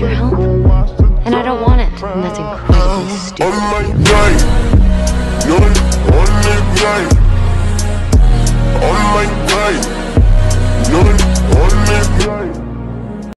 your help, and I don't want it. And that's incredibly stupid.